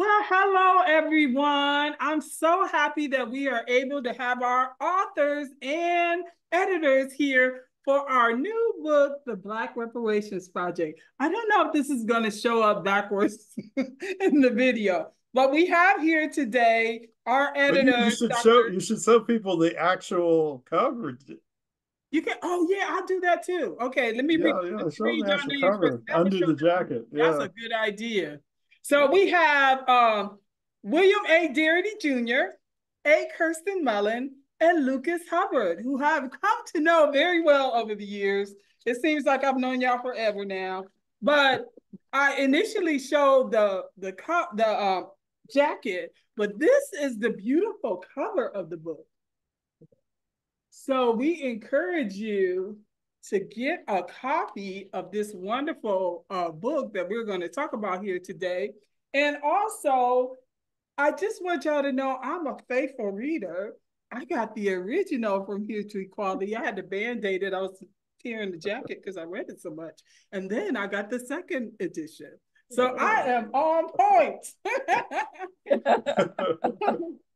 Well, hello, everyone. I'm so happy that we are able to have our authors and editors here for our new book, The Black Reparations Project. I don't know if this is going to show up backwards in the video, but we have here today our editor. You, you, should Dr. show you should show people the actual cover. You can. Oh yeah, I'll do that too. Okay, let me yeah, read. Yeah, show the actual cover under the jacket. Yeah. That's a good idea. So we have um, William A. Darity Jr., A. Kirsten Mullen, and Lucas Hubbard, who have come to know very well over the years. It seems like I've known y'all forever now. But I initially showed the the the uh, jacket, but this is the beautiful cover of the book. So we encourage you to get a copy of this wonderful uh, book that we're going to talk about here today. And also, I just want y'all to know I'm a faithful reader. I got the original from Here to Equality. I had the band-aid that I was tearing the jacket because I read it so much. And then I got the second edition. So I am on point.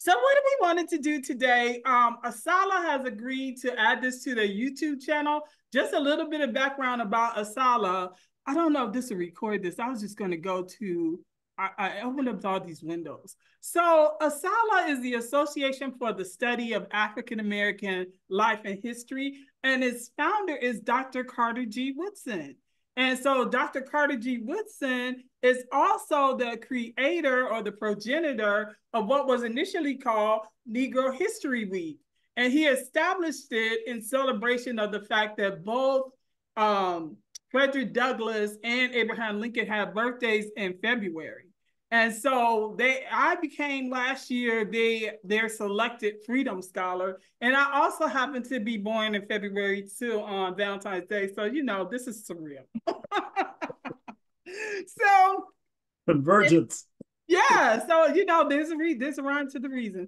So what we wanted to do today? Um, ASALH has agreed to add this to the YouTube channel. Just a little bit of background about ASALH. I don't know if this will record this. I was just going to go to, I, I opened up all these windows. So ASALH is the Association for the Study of African American Life and History, and its founder is Dr. Carter G. Woodson. And so Dr. Carter G. Woodson is also the creator or the progenitor of what was initially called Negro History Week. And he established it in celebration of the fact that both um, Frederick Douglass and Abraham Lincoln had birthdays in February. And so they I became last year they their selected freedom scholar. And I also happened to be born in February too on uh, Valentine's Day. So you know this is surreal. so convergence. yeah. So you know there's a re- there's a rhyme to the reason.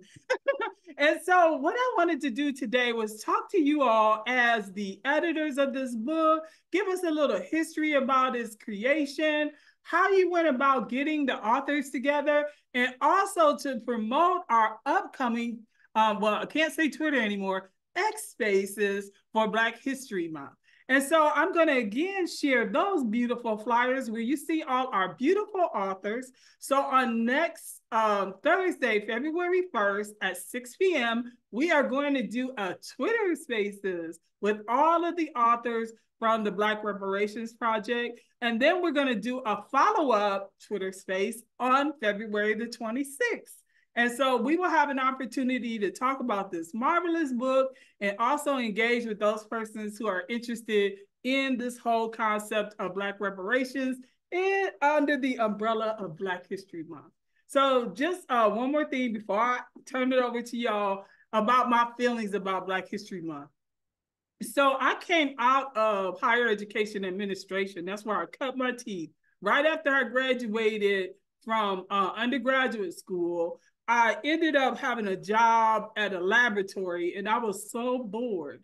and so what I wanted to do today was talk to you all as the editors of this book, give us a little history about its creation how you went about getting the authors together, and also to promote our upcoming, um, well, I can't say Twitter anymore, X Spaces for Black History Month. And so I'm going to again share those beautiful flyers where you see all our beautiful authors. So on next um, Thursday, February 1st at 6 p.m., we are going to do a Twitter Spaces with all of the authors from the Black Reparations Project. And then we're going to do a follow up Twitter space on February the 26th. And so we will have an opportunity to talk about this marvelous book and also engage with those persons who are interested in this whole concept of Black reparations and under the umbrella of Black History Month. So just uh, one more thing before I turn it over to y'all about my feelings about Black History Month. So I came out of higher education administration. That's where I cut my teeth. Right after I graduated from uh, undergraduate school, I ended up having a job at a laboratory and I was so bored.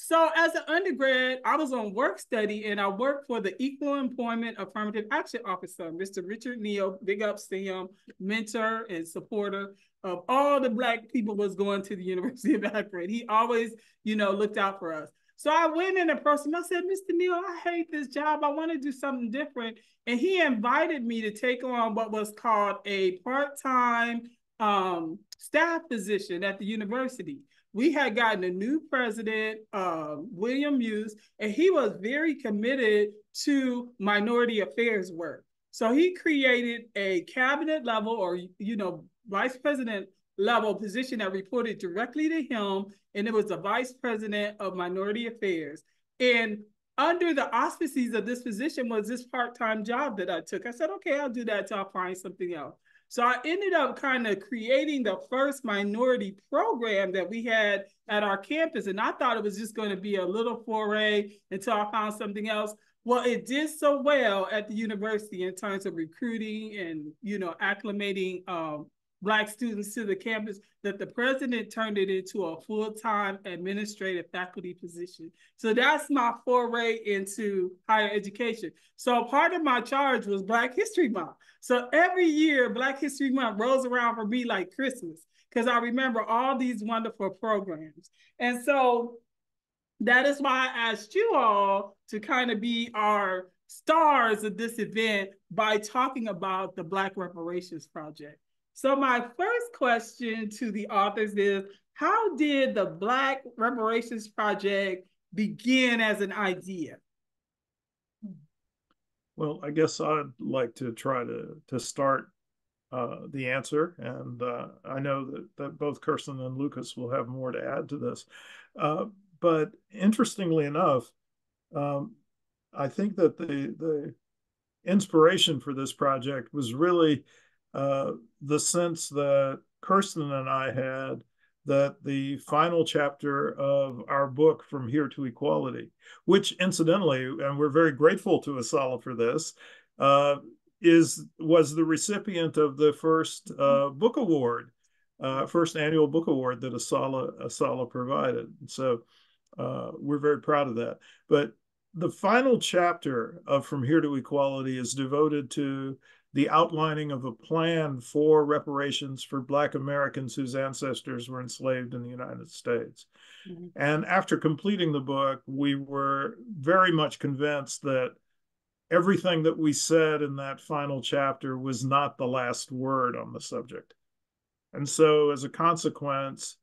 So as an undergrad, I was on work study and I worked for the Equal Employment Affirmative Action Officer, Mr. Richard Neal, big up Sam, mentor and supporter of all the black people was going to the University of Akron. He always, you know, looked out for us. So I went in approached him. I said, Mr. Neal, I hate this job. I want to do something different. And he invited me to take on what was called a part-time um, staff position at the university. We had gotten a new president, uh, William Muse, and he was very committed to minority affairs work. So he created a cabinet level or, you know, vice president level position that reported directly to him, and it was the vice president of minority affairs. And under the auspices of this position was this part-time job that I took. I said, okay, I'll do that till I find something else. So I ended up kind of creating the first minority program that we had at our campus. And I thought it was just going to be a little foray until I found something else. Well, it did so well at the university in terms of recruiting and, you know, acclimating um, Black students to the campus that the president turned it into a full-time administrative faculty position. So that's my foray into higher education. So part of my charge was Black History Month. So every year, Black History Month rolls around for me like Christmas because I remember all these wonderful programs. And so that is why I asked you all to kind of be our stars of this event by talking about the Black Reparations Project. So my first question to the authors is, how did the Black Reparations Project begin as an idea? Well, I guess I'd like to try to to start uh, the answer, and uh, I know that, that both Kirsten and Lucas will have more to add to this. Uh, but interestingly enough, um, I think that the the inspiration for this project was really uh, the sense that Kirsten and I had that the final chapter of our book from here to equality which incidentally and we're very grateful to ASALH for this uh, is was the recipient of the first uh, book award uh, first annual book award that ASALH ASALH provided. So uh, we're very proud of that. But the final chapter of From Here to Equality is devoted to the outlining of a plan for reparations for Black Americans whose ancestors were enslaved in the United States. Mm-hmm. And after completing the book, we were very much convinced that everything that we said in that final chapter was not the last word on the subject. And so, as a consequence,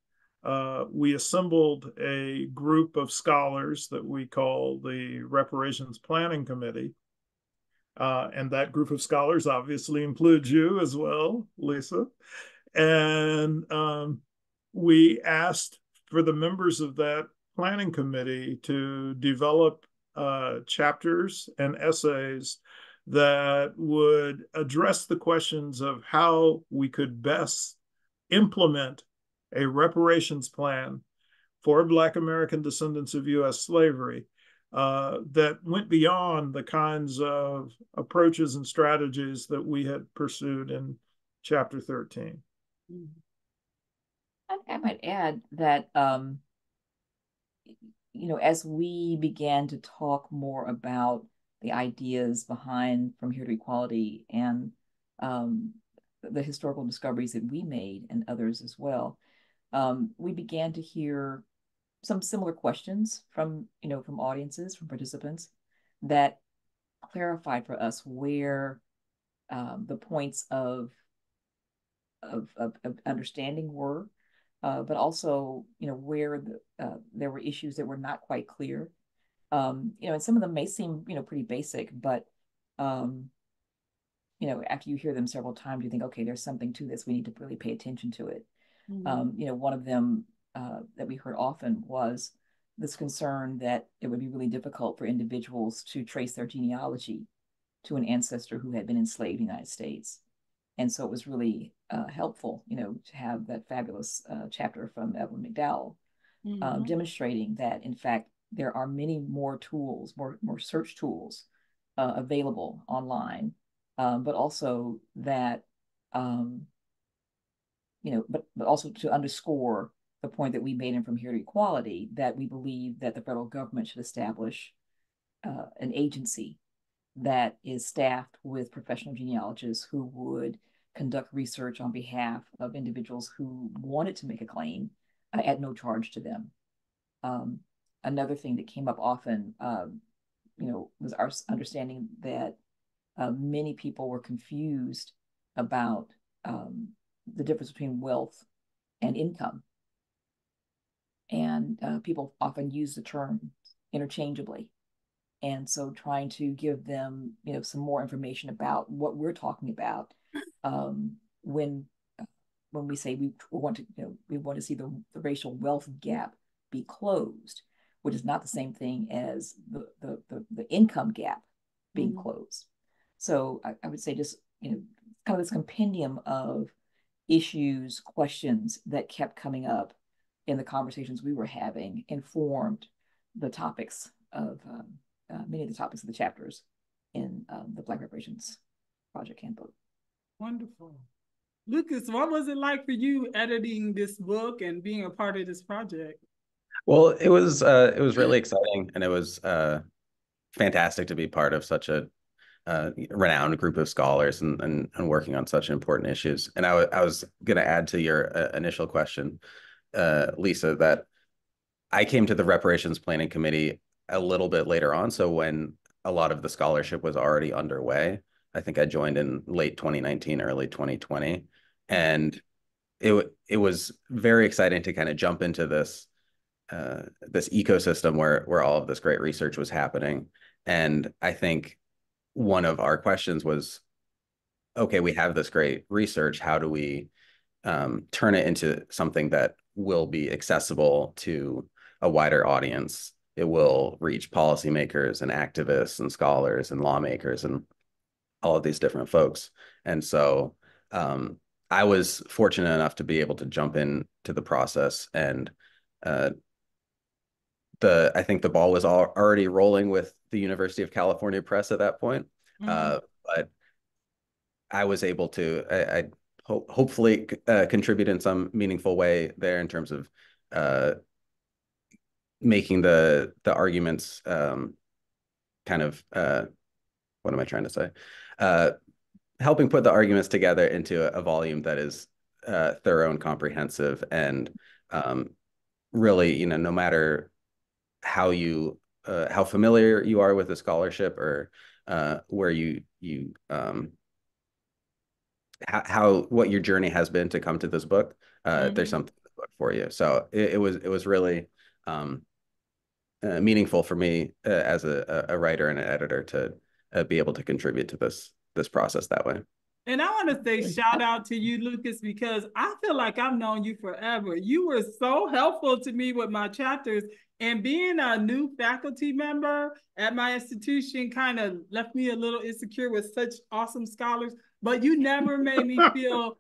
uh, we assembled a group of scholars that we call the Reparations Planning Committee. Uh, and that group of scholars obviously includes you as well, Lisa. And um, we asked for the members of that planning committee to develop uh, chapters and essays that would address the questions of how we could best implement a reparations plan for Black American descendants of U.S. slavery uh, that went beyond the kinds of approaches and strategies that we had pursued in Chapter 13. I, I might add that, um, you know, as we began to talk more about the ideas behind From Here to Equality and um, the historical discoveries that we made and others as well, um, we began to hear some similar questions from you know from audiences from participants that clarified for us where um, the points of, of, of, of understanding were uh, but also you know where the, uh, there were issues that were not quite clear. Um, you know and some of them may seem you know pretty basic but um, you know after you hear them several times you think okay there's something to this. We need to really pay attention to it. Mm-hmm. Um, you know, one of them uh, that we heard often was this concern that it would be really difficult for individuals to trace their genealogy to an ancestor who had been enslaved in the United States. And so it was really uh, helpful, you know, to have that fabulous uh, chapter from Evelyn McDowell um, mm-hmm. um, demonstrating that, in fact, there are many more tools, more, more search tools uh, available online, um, but also that um, you know, but, but also to underscore the point that we made in From Here to Equality, that we believe that the federal government should establish uh, an agency that is staffed with professional genealogists who would conduct research on behalf of individuals who wanted to make a claim uh, at no charge to them. Um, another thing that came up often, um, you know, was our understanding that uh, many people were confused about um, the difference between wealth and income. And uh, people often use the term interchangeably. And so trying to give them, you know, some more information about what we're talking about um, when when we say we want to, you know, we want to see the, the racial wealth gap be closed, which is not the same thing as the the, the, the income gap being mm-hmm. closed. So I, I would say just, you know, kind of this compendium of issues, questions that kept coming up in the conversations we were having informed the topics of um, uh, many of the topics of the chapters in um, the Black Reparations Project Handbook. Wonderful. Lucas, what was it like for you editing this book and being a part of this project? Well, it was uh, it was really exciting, and it was uh, fantastic to be part of such a uh, renowned group of scholars and, and, and working on such important issues. And I, I was going to add to your uh, initial question, uh, Lisa, that I came to the reparations planning committee a little bit later on. So when a lot of the scholarship was already underway, I think I joined in late 2019, early 2020, and it it was very exciting to kind of jump into this uh, this ecosystem where where all of this great research was happening. And I think one of our questions was, okay, we have this great research. How do we um, turn it into something that will be accessible to a wider audience? It will reach policymakers and activists and scholars and lawmakers and all of these different folks. And so um, I was fortunate enough to be able to jump in to the process and uh, the I think the ball was all, already rolling with the University of California Press at that point. Mm-hmm. Uh, but I was able to, I, I ho- hopefully uh, contribute in some meaningful way there in terms of uh, making the the arguments um, kind of uh, what am I trying to say? Uh, helping put the arguments together into a, a volume that is uh, thorough and comprehensive and um, really, you know, no matter how you uh, how familiar you are with the scholarship or uh, where you you um, how, how what your journey has been to come to this book. Uh, mm-hmm. There's something for you. So it, it, was it was really um, uh, meaningful for me uh, as a, a writer and an editor to uh, be able to contribute to this this process that way. And I want to say shout out to you, Lucas, because I feel like I've known you forever. You were so helpful to me with my chapters. And being a new faculty member at my institution kind of left me a little insecure with such awesome scholars, but you never made me feel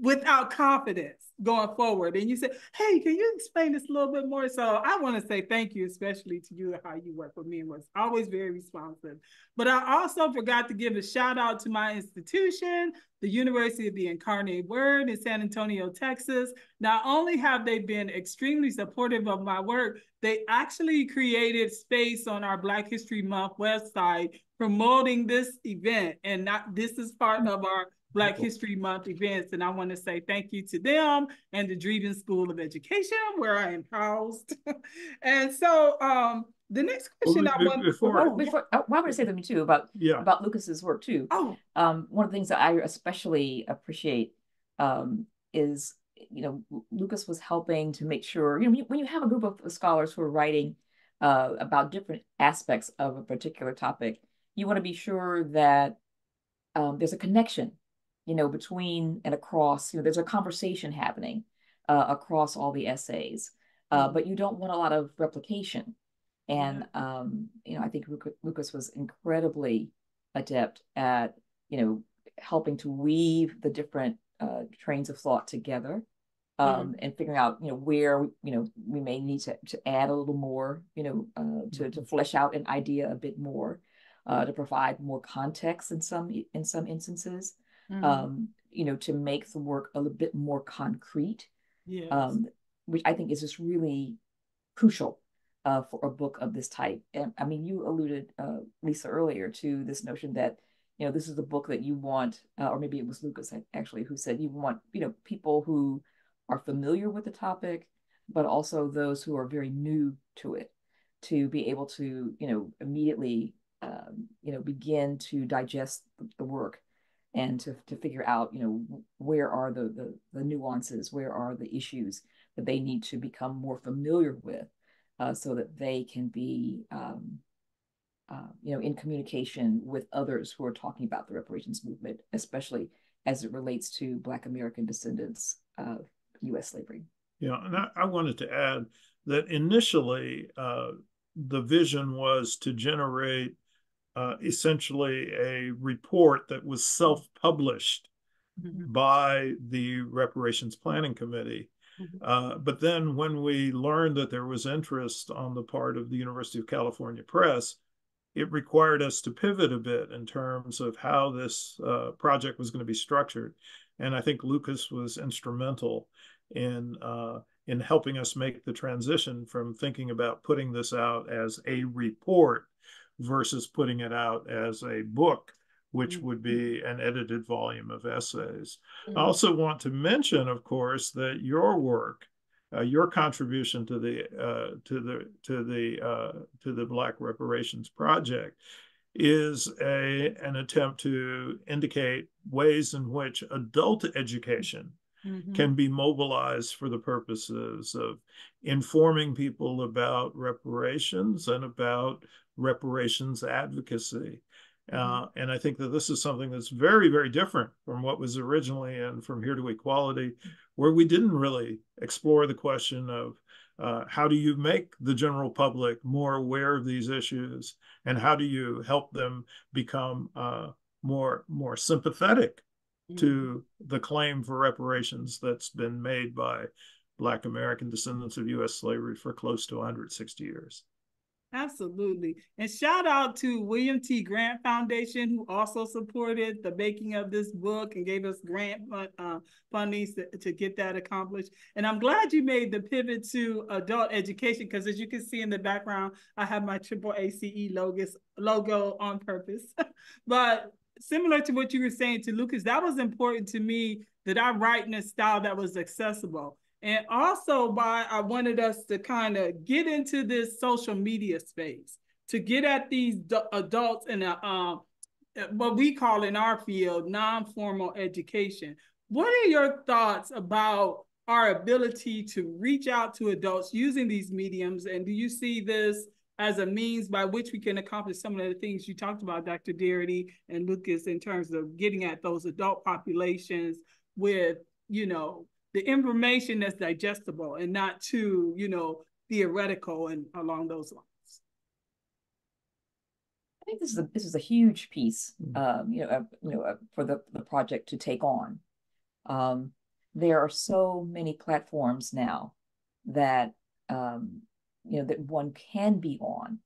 without confidence going forward. And you said, hey, can you explain this a little bit more? So I want to say thank you, especially to you, how you work with me and was always very responsive. But I also forgot to give a shout out to my institution, the University of the Incarnate Word in San Antonio, Texas. Not only have they been extremely supportive of my work, they actually created space on our Black History Month website promoting this event. And not, this is part of our Black History Month events. And I want to say thank you to them and the Dreeben School of Education, where I am housed. and so um, the next question well, I want before, oh, before oh, well, I want to say something too about yeah. about Lucas's work too. Oh, um, one of the things that I especially appreciate um, is you know Lucas was helping to make sure you know when you have a group of scholars who are writing uh, about different aspects of a particular topic, you want to be sure that um, there's a connection you know, between and across, you know, there's a conversation happening uh, across all the essays, uh, mm-hmm. but you don't want a lot of replication. And, um, you know, I think Lucas was incredibly adept at, you know, helping to weave the different uh, trains of thought together um, mm-hmm. and figuring out, you know, where, you know, we may need to, to add a little more, you know, uh, to, to mm-hmm. flesh out an idea a bit more, uh, to provide more context in some, in some instances mm-hmm. um, you know, to make the work a little bit more concrete. Yes. Um, which I think is just really crucial uh, for a book of this type. And I mean, you alluded, uh, Lisa, earlier to this notion that you know this is the book that you want, uh, or maybe it was Lucas actually who said you want you know people who are familiar with the topic, but also those who are very new to it to be able to you know immediately um, you know begin to digest the work and to, to figure out, you know, where are the, the, the nuances, where are the issues that they need to become more familiar with uh, so that they can be, um, uh, you know, in communication with others who are talking about the reparations movement, especially as it relates to Black American descendants of U.S. slavery. Yeah, and I, I wanted to add that initially uh, the vision was to generate uh, essentially a report that was self-published mm-hmm. by the reparations planning committee mm-hmm. uh, but then when we learned that there was interest on the part of the university of california press it required us to pivot a bit in terms of how this uh, project was going to be structured. And I think Lucas was instrumental in uh, in helping us make the transition from thinking about putting this out as a report versus putting it out as a book, which would be mm-hmm. an edited volume of essays. Mm-hmm. I also want to mention, of course, that your work, uh, your contribution to the uh, to the to the uh, to the Black Reparations Project is a an attempt to indicate ways in which adult education mm-hmm. can be mobilized for the purposes of informing people about reparations and about reparations advocacy. Mm-hmm. Uh, and I think that this is something that's very, very different from what was originally in From Here to Equality, where we didn't really explore the question of uh, how do you make the general public more aware of these issues, and how do you help them become uh, more more sympathetic to mm-hmm. the claim for reparations that's been made by Black American descendants of U.S. slavery for close to 160 years. Absolutely. And shout out to William T. Grant Foundation, who also supported the making of this book and gave us grant uh, funding to, to, get that accomplished. And I'm glad you made the pivot to adult education because, as you can see in the background, I have my triple ACE logos, logo on purpose. but similar to what you were saying to Lucas, that was important to me that I write in a style that was accessible. And also by I wanted us to kind of get into this social media space, to get at these adults in a um, what we call in our field non-formal education. What are your thoughts about our ability to reach out to adults using these mediums? And do you see this as a means by which we can accomplish some of the things you talked about, Dr. Darity and Lucas, in terms of getting at those adult populations with, you know, the information that's digestible and not too, you know, theoretical and along those lines. I think this is a this is a huge piece, mm-hmm. um, you know, uh, you know, uh, for the the project to take on. Um, there are so many platforms now that um, you know that one can be on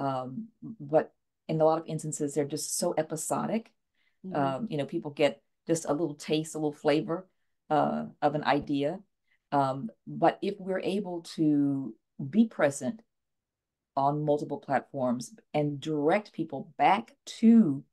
um, but in a lot of instances they're just so episodic mm-hmm. um, you know people get just a little taste a little flavor uh, of an idea um, but if we're able to be present on multiple platforms and direct people back to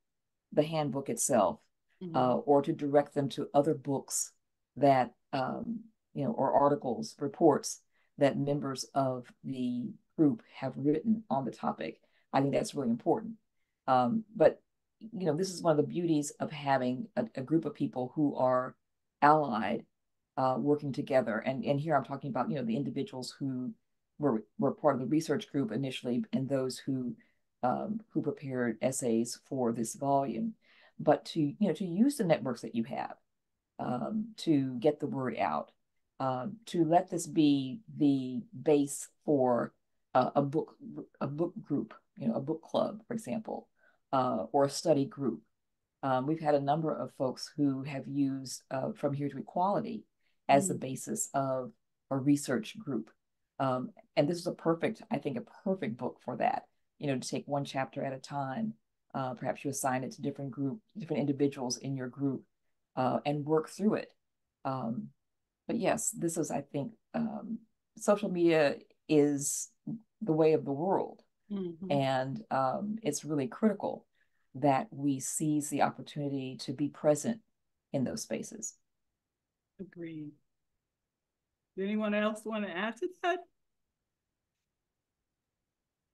the handbook itself mm-hmm. uh, or to direct them to other books that um, you know or articles reports that members of the group have written on the topic. I think that's really important. Um, but you know, this is one of the beauties of having a, a group of people who are allied, uh, working together. And and here I'm talking about you know the individuals who were were part of the research group initially, and those who um, who prepared essays for this volume. But to you know to use the networks that you have um, to get the word out, um, to let this be the base for uh, a book a book group, you know, a book club, for example, uh, or a study group. Um, we've had a number of folks who have used uh, From Here to Equality as mm-hmm. the basis of a research group. Um, and this is a perfect, I think, a perfect book for that. You know, to take one chapter at a time. Uh, perhaps you assign it to different group, different individuals in your group, uh, and work through it. Um, but yes, this is, I think, um, social media is the way of the world. Mm-hmm. And um, it's really critical that we seize the opportunity to be present in those spaces. Agreed. Does anyone else want to add to that?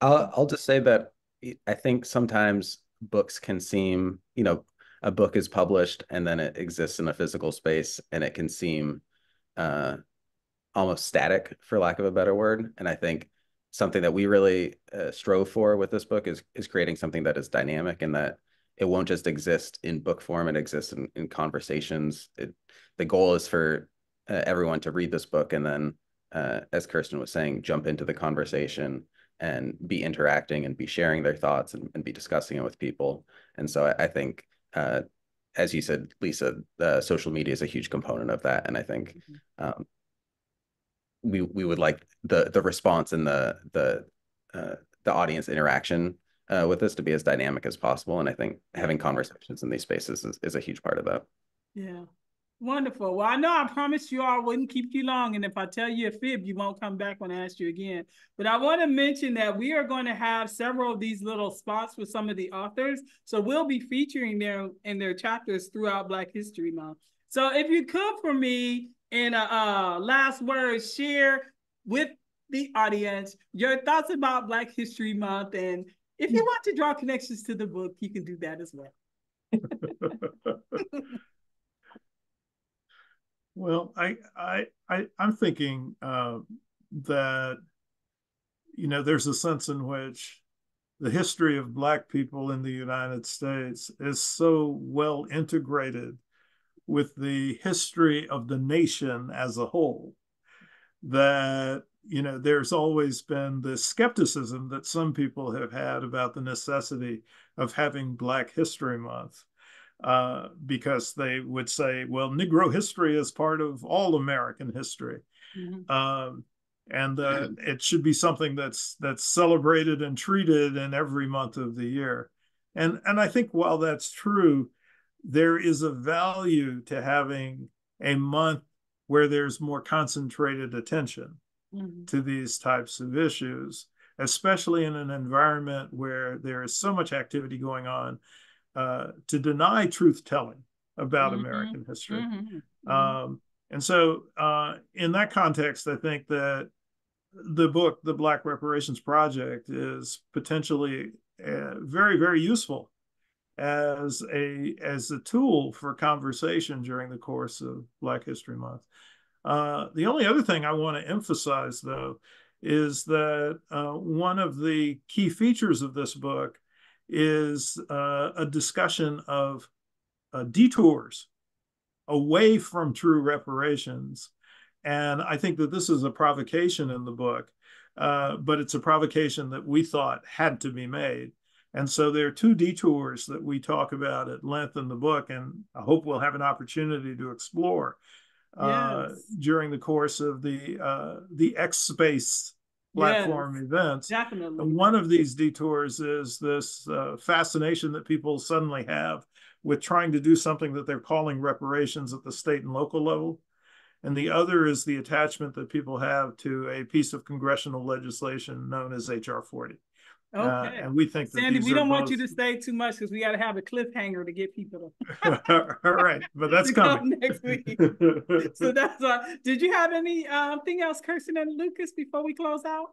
I'll, I'll just say that I think sometimes books can seem, you know, a book is published and then it exists in a physical space and it can seem uh, almost static, for lack of a better word. And I think something that we really uh, strove for with this book is is creating something that is dynamic and that it won't just exist in book form; it exists in, in conversations. It, the goal is for uh, everyone to read this book and then, uh, as Kirsten was saying, jump into the conversation and be interacting and be sharing their thoughts and, and be discussing it with people. And so I, I think uh, as you said, Lisa, uh, social media is a huge component of that, and I think mm-hmm. um, we we would like the the response and the the uh, the audience interaction uh, with this to be as dynamic as possible. And I think having conversations in these spaces is, is a huge part of that. Yeah. Wonderful. Well, I know I promised you all I wouldn't keep you long. And if I tell you a fib, you won't come back when I ask you again. But I want to mention that we are going to have several of these little spots with some of the authors. So we'll be featuring them in their chapters throughout Black History Month. So if you could for me in a uh, last word, share with the audience your thoughts about Black History Month. And if you want to draw connections to the book, you can do that as well. Well, I I, I I'm thinking uh, that you know there's a sense in which the history of Black people in the United States is so well integrated with the history of the nation as a whole that you know there's always been this skepticism that some people have had about the necessity of having Black History Month uh, because they would say, well, Negro history is part of all American history. Mm-hmm. Um, and uh, it should be something that's that's celebrated and treated in every month of the year. And and I think while that's true, there is a value to having a month where there's more concentrated attention mm-hmm. to these types of issues, especially in an environment where there is so much activity going on uh, to deny truth telling about mm-hmm. American history. Mm-hmm. mm-hmm. Um, and so, uh, in that context, I think that the book, The Black Reparations Project, is potentially uh, very, very useful as a as a tool for conversation during the course of Black History Month. Uh, the only other thing I want to emphasize, though, is that uh, one of the key features of this book is uh, a discussion of uh, detours away from true reparations. And I think that this is a provocation in the book, uh, but it's a provocation that we thought had to be made. And so there are two detours that we talk about at length in the book, and I hope we'll have an opportunity to explore uh, yes. during the course of the uh, the X Space platform yes, events. Definitely. And one of these detours is this uh, fascination that people suddenly have with trying to do something that they're calling reparations at the state and local level. And the other is the attachment that people have to a piece of congressional legislation known as HR 40. Uh, okay. Uh, and we think Sandy, we don't both... want you to stay too much because we got to have a cliffhanger to get people to. All right, but that's coming next week. so that's uh, did you have anything um, else, Kirsten and Lucas, before we close out?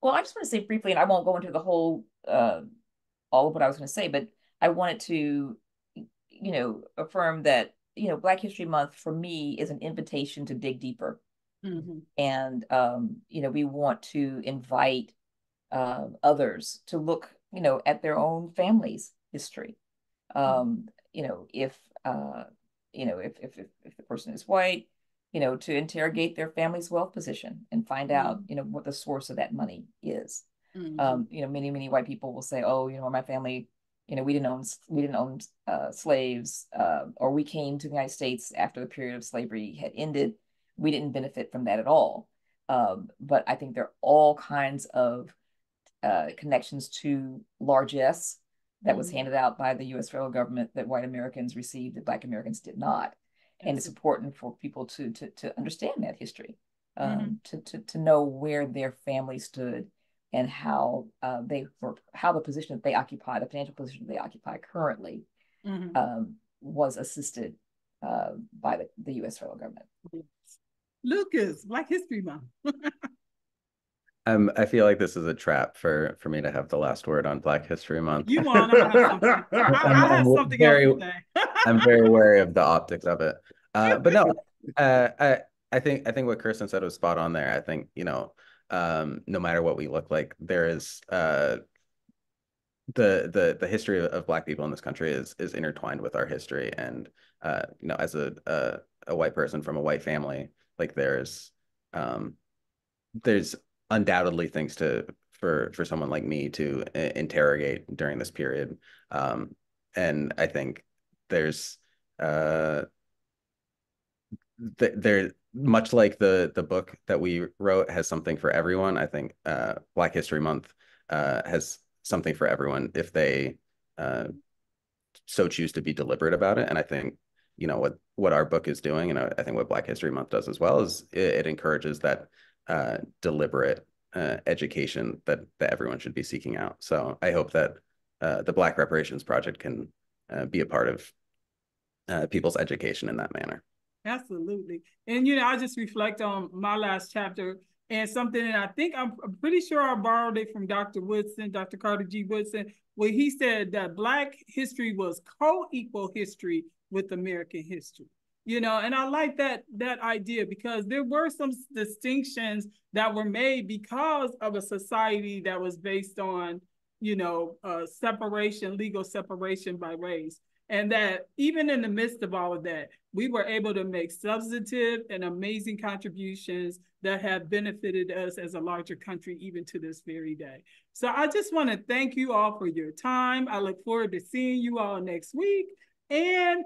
Well, I just want to say briefly, and I won't go into the whole uh, all of what I was going to say, but I wanted to, you know, affirm that you know Black History Month for me is an invitation to dig deeper, mm-hmm. and um, you know we want to invite uh, others to look, you know, at their own family's history. Mm-hmm. Um, you know, if uh, you know, if, if if the person is white, you know, to interrogate their family's wealth position and find mm-hmm. out, you know, what the source of that money is. Mm-hmm. Um, you know, many many white people will say, "Oh, you know, my family, you know, we didn't own we didn't own uh, slaves, uh, or we came to the United States after the period of slavery had ended. We didn't benefit from that at all." Um, but I think there are all kinds of uh, connections to largesse that mm-hmm. was handed out by the U.S. federal government that white Americans received that Black Americans did not. And it's important for people to to to understand that history, um, mm-hmm. to to to know where their family stood and how uh, they were, how the position that they occupy, the financial position they occupy currently, mm-hmm. um, was assisted uh, by the, the U.S. federal government. Lucas, Black History Month. Um, I feel like this is a trap for for me to have the last word on Black History Month. You want to have something? I, I have something very, else to say. I'm very wary of the optics of it. Uh, but no, uh, I I think I think what Kirsten said was spot on there. I think you know, um, no matter what we look like, there is uh, the the the history of, of Black people in this country is is intertwined with our history, and uh, you know, as a, a a white person from a white family, like there's um, there's undoubtedly things to for for someone like me to interrogate during this period um, and i think there's uh th- there much like the the book that we wrote has something for everyone i think uh black history month uh has something for everyone if they uh, so choose to be deliberate about it. And I think you know what what our book is doing, and I think what Black History Month does as well is it, it encourages that uh, deliberate uh, education that that everyone should be seeking out. So I hope that uh, the Black Reparations Project can uh, be a part of uh, people's education in that manner. Absolutely, and you know I just reflect on my last chapter and something and I think I'm, I'm pretty sure I borrowed it from Dr. Woodson, Dr. Carter G. Woodson, where he said that Black history was co-equal history with American history. You know, and I like that that idea because there were some distinctions that were made because of a society that was based on, you know, uh, separation, legal separation by race. And that even in the midst of all of that, we were able to make substantive and amazing contributions that have benefited us as a larger country even to this very day. So I just want to thank you all for your time. I look forward to seeing you all next week. And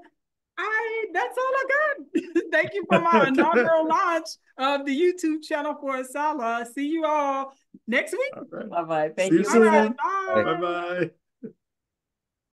I that's all I got. thank you for my inaugural launch of the YouTube channel for ASALH. See you all next week. Right. Bye bye. Thank See you. you. Bye bye.